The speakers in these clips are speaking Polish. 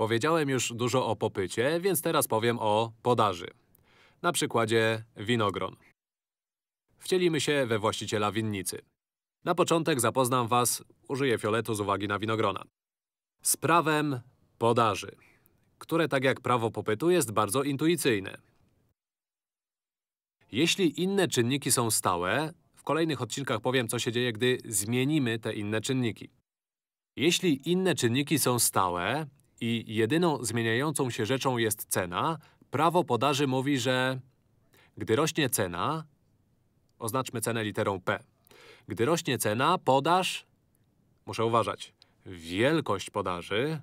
Powiedziałem już dużo o popycie, więc teraz powiem o podaży. Na przykładzie winogron. Wcielimy się we właściciela winnicy. Na początek zapoznam Was, użyję fioletu z uwagi na winogrona, z prawem podaży, które tak jak prawo popytu jest bardzo intuicyjne. Jeśli inne czynniki są stałe, w kolejnych odcinkach powiem, co się dzieje, gdy zmienimy te inne czynniki. Jeśli inne czynniki są stałe i jedyną zmieniającą się rzeczą jest cena, prawo podaży mówi, że gdy rośnie cena, oznaczmy cenę literą P. Gdy rośnie cena, podaż, muszę uważać, wielkość podaży,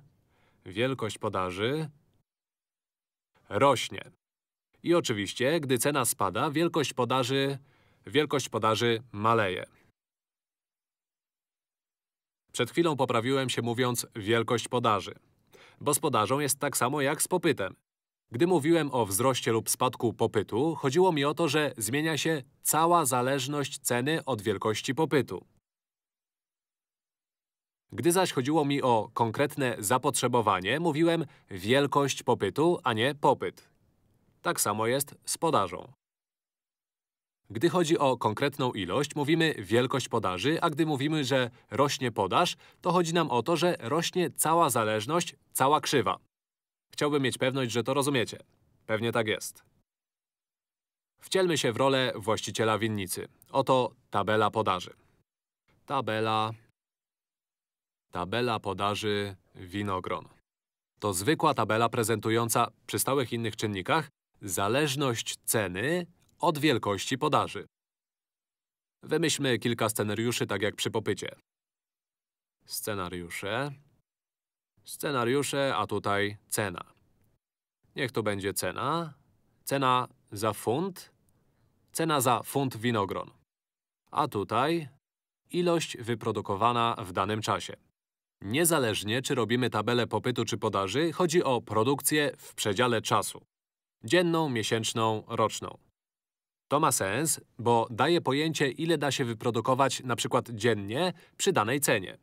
wielkość podaży rośnie. I oczywiście, gdy cena spada, wielkość podaży, wielkość podaży maleje. Przed chwilą poprawiłem się mówiąc wielkość podaży. Bo z podażą jest tak samo jak z popytem. Gdy mówiłem o wzroście lub spadku popytu, chodziło mi o to, że zmienia się cała zależność ceny od wielkości popytu. Gdy zaś chodziło mi o konkretne zapotrzebowanie, mówiłem wielkość popytu, a nie popyt. Tak samo jest z podażą. Gdy chodzi o konkretną ilość, mówimy wielkość podaży, a gdy mówimy, że rośnie podaż, to chodzi nam o to, że rośnie cała zależność, cała krzywa. Chciałbym mieć pewność, że to rozumiecie. Pewnie tak jest. Wcielmy się w rolę właściciela winnicy. Oto tabela podaży. Tabela… Tabela podaży winogron. To zwykła tabela prezentująca przy stałych innych czynnikach zależność ceny od wielkości podaży. Wymyślmy kilka scenariuszy, tak jak przy popycie. Scenariusze… Scenariusze, a tutaj cena. Niech to będzie cena. Cena za funt. Cena za funt winogron. A tutaj ilość wyprodukowana w danym czasie. Niezależnie, czy robimy tabelę popytu czy podaży, chodzi o produkcję w przedziale czasu. Dzienną, miesięczną, roczną. To ma sens, bo daje pojęcie, ile da się wyprodukować przykład dziennie przy danej cenie.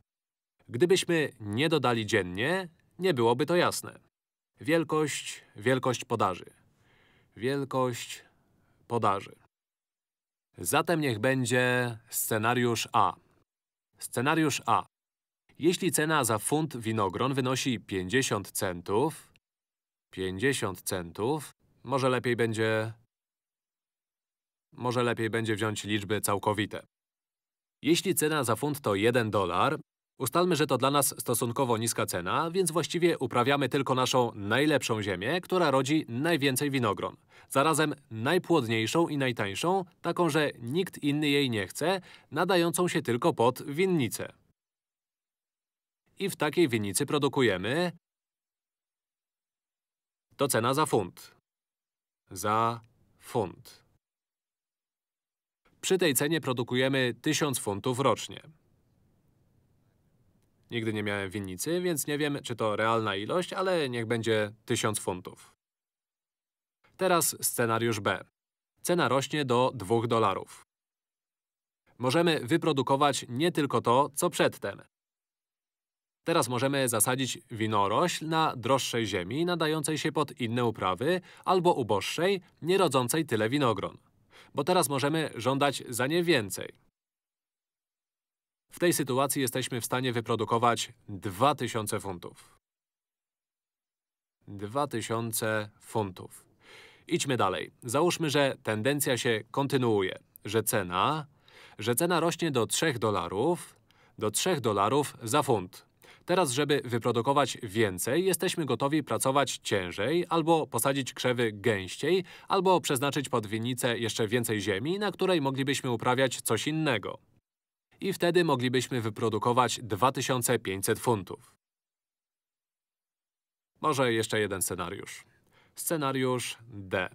Gdybyśmy nie dodali dziennie, nie byłoby to jasne. Wielkość, wielkość podaży. Wielkość podaży. Zatem niech będzie scenariusz A. Scenariusz A. Jeśli cena za funt winogron wynosi 50 centów, 50 centów, może lepiej będzie… Może lepiej będzie wziąć liczby całkowite. Jeśli cena za funt to 1 dolar, ustalmy, że to dla nas stosunkowo niska cena, więc właściwie uprawiamy tylko naszą najlepszą ziemię, która rodzi najwięcej winogron. Zarazem najpłodniejszą i najtańszą, taką, że nikt inny jej nie chce, nadającą się tylko pod winnicę. I w takiej winnicy produkujemy… To cena za funt. Za funt. Przy tej cenie produkujemy 1000 funtów rocznie. Nigdy nie miałem winnicy, więc nie wiem, czy to realna ilość, ale niech będzie 1000 funtów. Teraz scenariusz B. Cena rośnie do 2 dolarów. Możemy wyprodukować nie tylko to, co przedtem. Teraz możemy zasadzić winorośl na droższej ziemi, nadającej się pod inne uprawy, albo uboższej, nie rodzącej tyle winogron. Bo teraz możemy żądać za nie więcej. W tej sytuacji jesteśmy w stanie wyprodukować 2000 funtów. 2000 funtów. Idźmy dalej. Załóżmy, że tendencja się kontynuuje, że cena, że cena rośnie do 3 dolarów, do 3 dolarów za funt. Teraz, żeby wyprodukować więcej, jesteśmy gotowi pracować ciężej, albo posadzić krzewy gęściej, albo przeznaczyć pod winnicę jeszcze więcej ziemi, na której moglibyśmy uprawiać coś innego. I wtedy moglibyśmy wyprodukować 2500 funtów. Może jeszcze jeden scenariusz. Scenariusz D.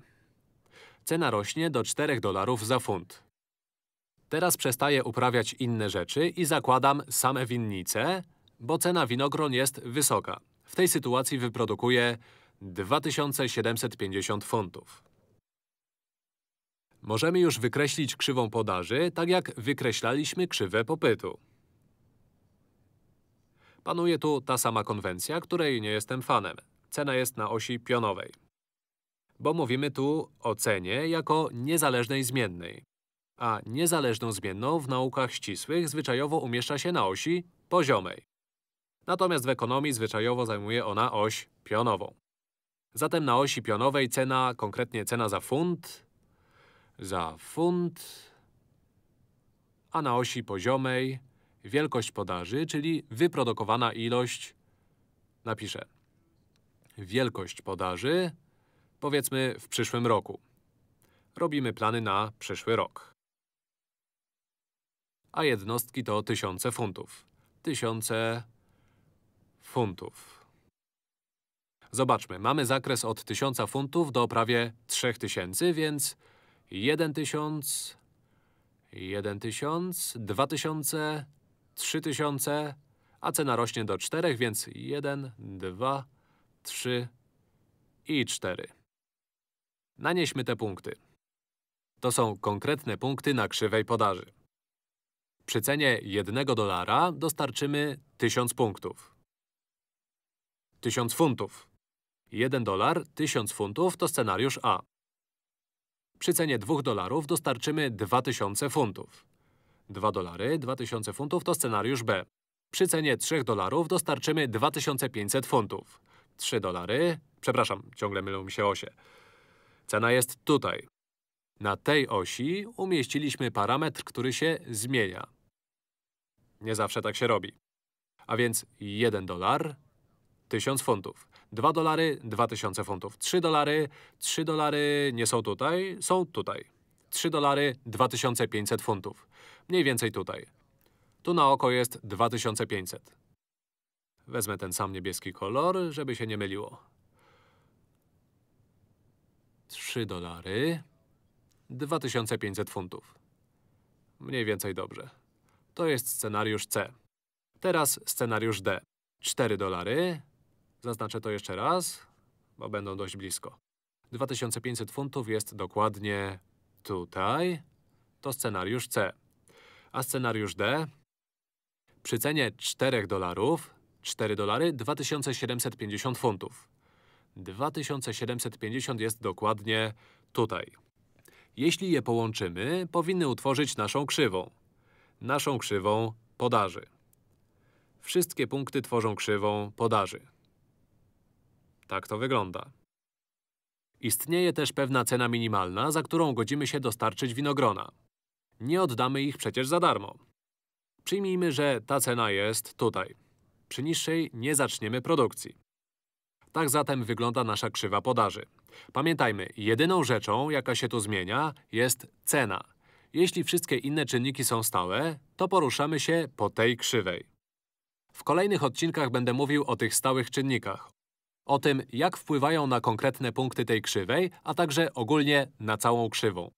Cena rośnie do 4 dolarów za funt. Teraz przestaję uprawiać inne rzeczy i zakładam same winnice, bo cena winogron jest wysoka. W tej sytuacji wyprodukuję 2750 funtów. Możemy już wykreślić krzywą podaży, tak jak wykreślaliśmy krzywę popytu. Panuje tu ta sama konwencja, której nie jestem fanem. Cena jest na osi pionowej. Bo mówimy tu o cenie jako niezależnej zmiennej. A niezależną zmienną w naukach ścisłych zwyczajowo umieszcza się na osi poziomej. Natomiast w ekonomii zwyczajowo zajmuje ona oś pionową. Zatem na osi pionowej cena, konkretnie cena za funt, za funt, a na osi poziomej wielkość podaży, czyli wyprodukowana ilość, napiszę wielkość podaży, powiedzmy w przyszłym roku. Robimy plany na przyszły rok. A jednostki to tysiące funtów. Tysiące funtów. Zobaczmy, mamy zakres od 1000 funtów do prawie 3000, więc 1000, 1000, 2000, 3000, a cena rośnie do 4, więc 1, 2, 3 i 4. Nanieśmy te punkty. To są konkretne punkty na krzywej podaży. Przy cenie 1 dolara dostarczymy 1000 punktów. 1000 funtów. 1 dolar, 1000 funtów to scenariusz A. Przy cenie 2 dolarów dostarczymy 2000 funtów. 2 dolary, 2000 funtów to scenariusz B. Przy cenie 3 dolarów dostarczymy 2500 funtów. 3 dolary… Przepraszam, ciągle mylą mi się osie. Cena jest tutaj. Na tej osi umieściliśmy parametr, który się zmienia. Nie zawsze tak się robi. A więc 1 dolar, 1000 funtów. 2 dolary, 2000 funtów. 3 dolary, 3 dolary nie są tutaj, są tutaj. 3 dolary, 2500 funtów. Mniej więcej tutaj. Tu na oko jest 2500. Wezmę ten sam niebieski kolor, żeby się nie myliło. 3 dolary, 2500 funtów. Mniej więcej dobrze. To jest scenariusz C. Teraz scenariusz D. 4 dolary, Zaznaczę to jeszcze raz, bo będą dość blisko. 2500 funtów jest dokładnie tutaj. To scenariusz C. A scenariusz D? Przy cenie 4 dolarów, 4 dolary, 2750 funtów. 2750 jest dokładnie tutaj. Jeśli je połączymy, powinny utworzyć naszą krzywą. Naszą krzywą podaży. Wszystkie punkty tworzą krzywą podaży. Tak to wygląda. Istnieje też pewna cena minimalna, za którą godzimy się dostarczyć winogrona. Nie oddamy ich przecież za darmo. Przyjmijmy, że ta cena jest tutaj. Przy niższej nie zaczniemy produkcji. Tak zatem wygląda nasza krzywa podaży. Pamiętajmy, jedyną rzeczą, jaka się tu zmienia, jest cena. Jeśli wszystkie inne czynniki są stałe, to poruszamy się po tej krzywej. W kolejnych odcinkach będę mówił o tych stałych czynnikach, o tym, jak wpływają na konkretne punkty tej krzywej, a także ogólnie na całą krzywą.